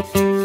you